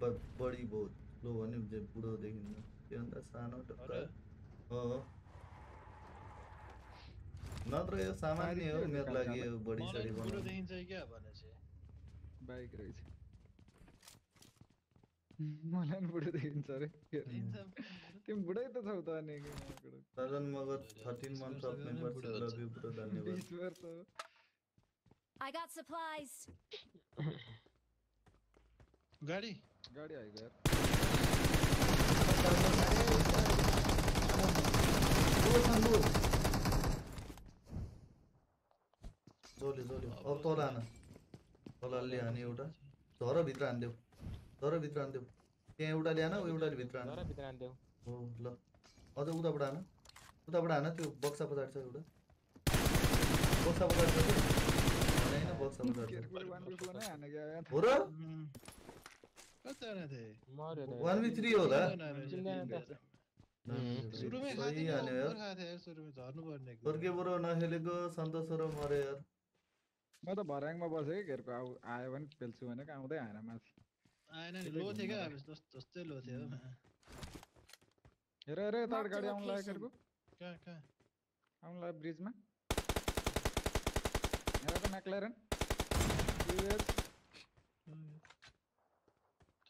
ब- बढी भयो लो भने जे बुढो देखिन्न त्योभन्दा सानो टक्क हो। नत्र यो सामान्य हो मेरो लागि यो बढी मलाई सडी बुढो देखिन्छ क्या भनेपछि बाइक रहेछ मलाई पनि बुढो देखिन्छ अरे तिमी बुढै त छौ त अनि Sajan Magar thirteen month of membership love you bro धन्यवाद I got supplies. गाडी? गाडी आइगयो यार जोल्यो जोल्यो अब तल हान तलले हाने एउटा झर भित्र हानिदेऊ झर भित्र हानिदेऊ त्यहाँ एउटा ल्याएन एउटाले भित्र हान हो ल. अझ उताबाट हान उताबाट हान त्यो बक्सा पछाडि छ एउटा बक्सा पछाडि छ? होइन बक्सा पछाडि हो र कतिजना थिए मर्यो त वान थ्री नि, यार मरे म त भर्याङमा बसेँ कि घेरको आउ आयो भने पेल्छु भनेको आउँदै आएन माथि आएन नि त्यसले लो थियो क्या घुम्नु अब जस्तो जस्तै लो थियो हेर हेर यता Mark the गाडी आउनु लाग्यो location. घेरको कहाँ कहाँ आउनु लाग्यो ब्रिजमा हेर त म्याक्लेरन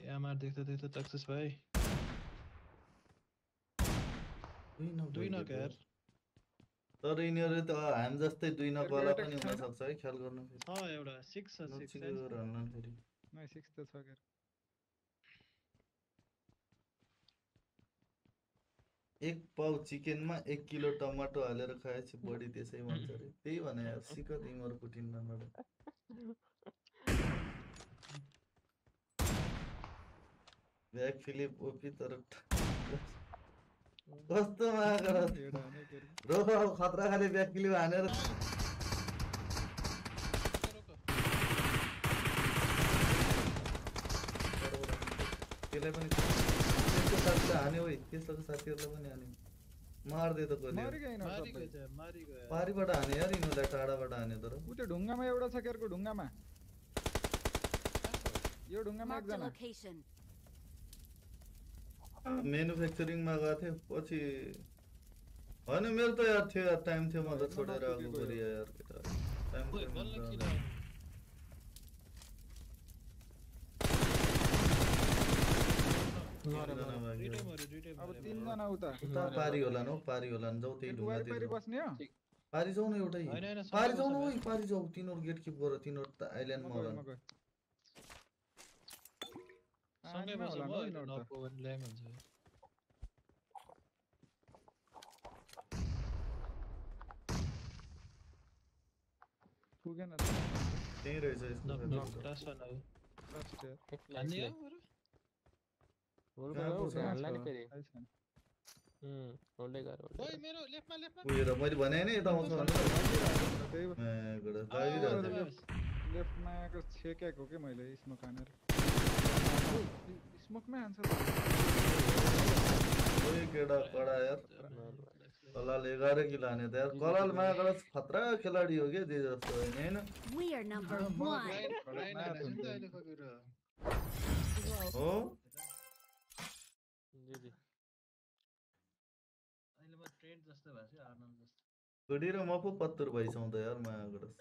एमआर देख्दा देख्दा सक्सेस भाइ दुई नक यार तर यिनीहरू त हामी जस्तै दुई नकवाला Target पनि? हुनसक्छ है ख्याल गर्नु फेरि छ एउटा सिक्स छ सिक्स नचिको गरेर हान्नु नि फेरि नै सिक्स त छ एक पाउ चिकनमा एक किलो टमाटो हालेर खाएपछि बढी त्यसै भन्छ अरे। त्यही भने यार सिक तिमीहरू ब्याक फिलिप ओपी तर कस्तो रोक अब खतरा खाले ब्याक फिलिप हानेर त्यसलाई पनि त्यसको साथी हान्यो है त्यसको साथीहरूलाई पनि हान्यो मार्दै त मरि गयो गएन मारि सबै। गयो मारि गयो। पारिबाट हाने यार यिनीहरूलाई टाढाबाट हान्यो तर। ऊ त्यो ढुङ्गामा एउटा छ केरको ढुङ्गामा? यो ढुङ्गामा एकजना. म्यानुफ्याक्चरिङमा गएको थियो पछि होइन मेरो त यार थियो यार टाइम थियो म त छोडेर आएको यार केटा टाइम पारी होला न हौ पारी होला नि त्यही पारी जाऊ न एउटै पारी जाऊ न ओइ पारी जाऊ तिनीहरू गेट किप गर तिनीहरू त आइल्यान्डमा होला Sangemas on vain Napo and Lemons. Who can attack? There is a knock knock. That's one. That's there. Plan लिया और बोल रहा हूँ उसे अल्लाह ने करे हम्म रोलेगा रोलेगा ओए मेरो लेफ़्ट में लेफ़्ट में ये रमज बने नहीं तो हम मैं गड़ा लेफ़्ट में कुछ छे क्या को के मैले इसमें कानेर स्मोक में आंसर कोई केड़ा पड़ा यार कला लेगा रे खिलाने दे यार कला मैं गलत खतरा का खिलाड़ी हो गया दे दोस्तों नहीं ना वी आर नंबर 1 ओ जी जी अहिले म ट्रेड जस्तो भएछ आर्नल जस्तो गडी र म पो 70 भइसौँ त यार माया गडस